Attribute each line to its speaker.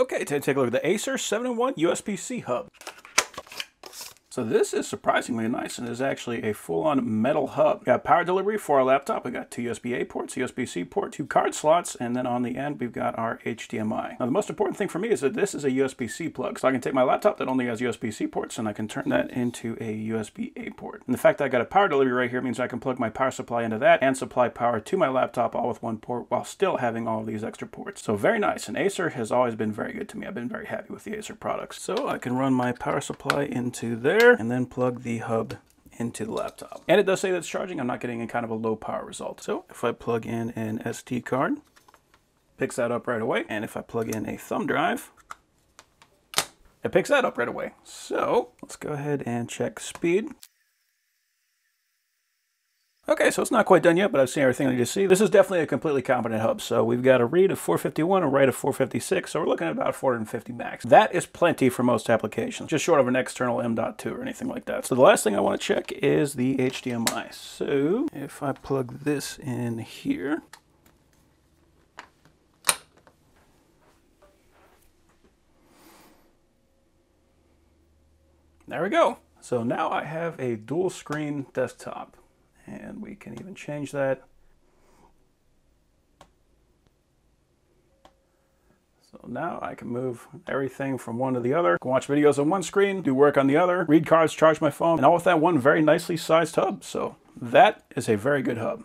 Speaker 1: Okay, to take a look at the Acer 7-in-1 USB-C hub. So this is surprisingly nice and is actually a full-on metal hub. We got power delivery for our laptop. We got two USB-A ports, USB-C port, two card slots, and then on the end we've got our HDMI. Now the most important thing for me is that this is a USB-C plug. So I can take my laptop that only has USB-C ports and I can turn that into a USB-A port. And the fact that I got a power delivery right here means I can plug my power supply into that and supply power to my laptop all with one port while still having all these extra ports. So very nice. And Acer has always been very good to me. I've been very happy with the Acer products. So I can run my power supply into there there and then plug the hub into the laptop. And it does say that it's charging. I'm not getting a kind of a low power result. So if I plug in an SD card, picks that up right away. And if I plug in a thumb drive, it picks that up right away. So let's go ahead and check speed. Okay, so it's not quite done yet, but I've seen everything I need to see. This is definitely a completely competent hub. So we've got a read of 451, a write of 456, so we're looking at about 450 max. That is plenty for most applications, just short of an external M.2 or anything like that. So the last thing I want to check is the HDMI. So if I plug this in here, There we go. So now I have a dual screen desktop and we can even change that. So now I can move everything from one to the other, can watch videos on one screen, do work on the other, read cards, charge my phone, and all with that one very nicely sized hub. So that is a very good hub.